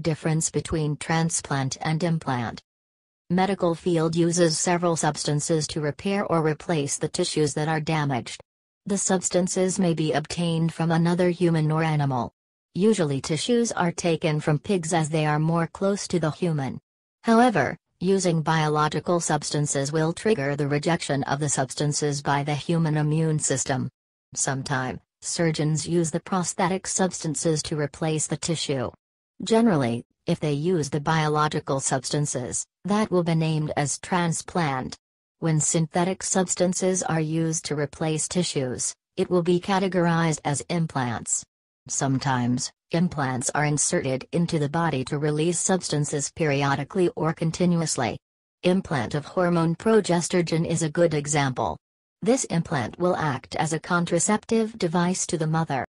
Difference between transplant and implant. Medical field uses several substances to repair or replace the tissues that are damaged. The substances may be obtained from another human or animal. Usually tissues are taken from pigs as they are more close to the human. However, using biological substances will trigger the rejection of the substances by the human immune system. Sometime, surgeons use the prosthetic substances to replace the tissue. Generally, if they use the biological substances, that will be named as transplant. When synthetic substances are used to replace tissues, it will be categorized as implants. Sometimes, implants are inserted into the body to release substances periodically or continuously. Implant of hormone progesterone is a good example. This implant will act as a contraceptive device to the mother.